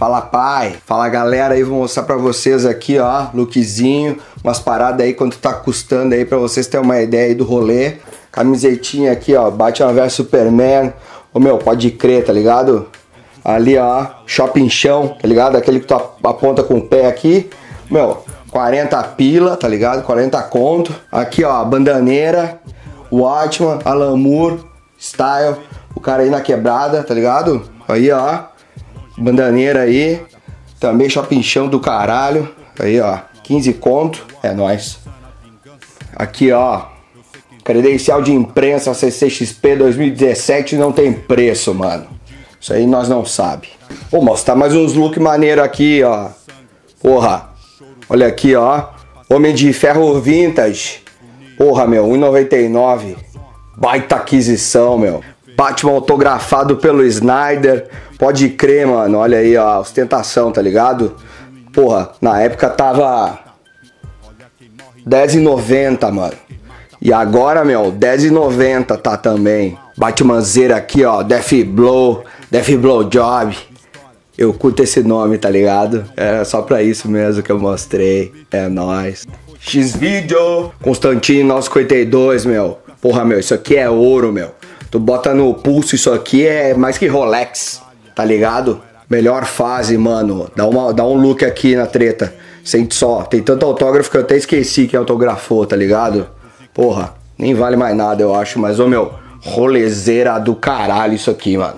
Fala pai, fala galera aí, vou mostrar pra vocês aqui, ó, lookzinho, umas paradas aí, quanto tá custando aí pra vocês terem uma ideia aí do rolê. Camisetinha aqui, ó, Batman vs Superman, ô meu, pode crer, tá ligado? Ali, ó, shopping chão, tá ligado? Aquele que tu aponta com o pé aqui, meu, 40 pila, tá ligado? 40 conto. Aqui, ó, bandaneira, Watchman, Alamur, Style, o cara aí na quebrada, tá ligado? Aí, ó, Bandaneira aí. Também shopping chão do caralho. Aí, ó. 15 conto. É nóis. Aqui, ó. Credencial de imprensa CCXP 2017 não tem preço, mano. Isso aí nós não sabe. Vou mostrar mais uns look maneiro aqui, ó. Porra. Olha aqui, ó. Homem de ferro vintage. Porra, meu. 1,99. Baita aquisição, meu. Batman autografado pelo Snyder. Pode crer, mano. Olha aí, ó, a ostentação, tá ligado? Porra, na época tava 10,90, mano. E agora, meu, 10,90 tá também. Batmanzeira aqui, ó, Death Blow, Death Blow Job. Eu curto esse nome, tá ligado? É só pra isso mesmo que eu mostrei. É nóis. X-Video, Constantino 952, meu. Porra, meu, isso aqui é ouro, meu. Tu bota no pulso isso aqui é mais que Rolex, tá ligado? Melhor fase, mano. Dá, uma, dá um look aqui na treta. Sente só, tem tanto autógrafo que eu até esqueci que autografou, tá ligado? Porra, nem vale mais nada, eu acho. Mas, ô meu, rolezeira do caralho isso aqui, mano.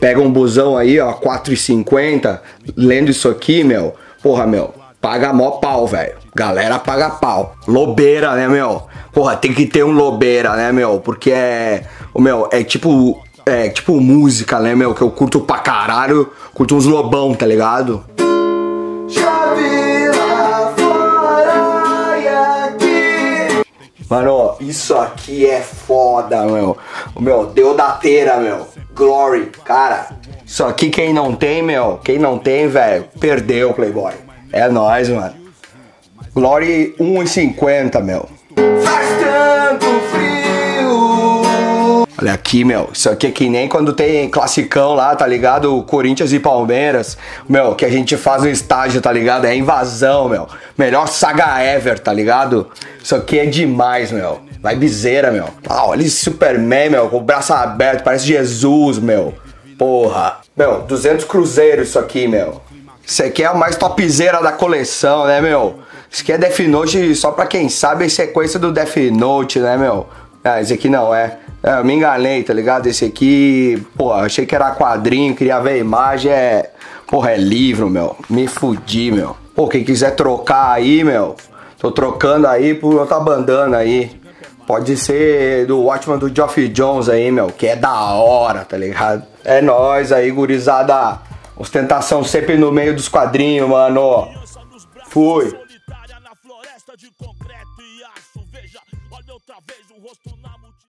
Pega um busão aí, ó, 4,50, lendo isso aqui, meu. Porra, meu, paga mó pau, velho. Galera paga pau. Lobeira, né, meu? Porra, tem que ter um lobeira, né, meu? Porque é. O meu, é tipo. É tipo música, né, meu? Que eu curto pra caralho. Curto uns lobão, tá ligado? Mano, isso aqui é foda, meu. Meu, deu da teira, meu. Glory, cara. Isso aqui quem não tem, meu, quem não tem, velho, perdeu, Playboy. É nóis, mano. Glory 1,50, meu. Faz tanto frio. Olha aqui, meu. Isso aqui é que nem quando tem classicão lá, tá ligado? Corinthians e Palmeiras. Meu, que a gente faz no estágio, tá ligado? É invasão, meu. Melhor saga ever, tá ligado? Isso aqui é demais, meu. Vai bizeira, meu. Ah, olha esse Superman, meu, com o braço aberto, parece Jesus, meu. Porra. Meu, 200 cruzeiros isso aqui, meu. Isso aqui é a mais topzera da coleção, né, meu? Isso aqui é Death Note só pra quem sabe a sequência do Death Note, né, meu? Ah, esse aqui não, é. é. Eu me enganei, tá ligado? Esse aqui, pô, achei que era quadrinho, queria ver a imagem, é. Porra, é livro, meu. Me fudi, meu. Pô, quem quiser trocar aí, meu, tô trocando aí por outra bandana aí. Pode ser do Watchman do Geoff Jones aí, meu, que é da hora, tá ligado? É nós aí, gurizada. Ostentação sempre no meio dos quadrinhos, mano. Fui. olha outra vez o rosto na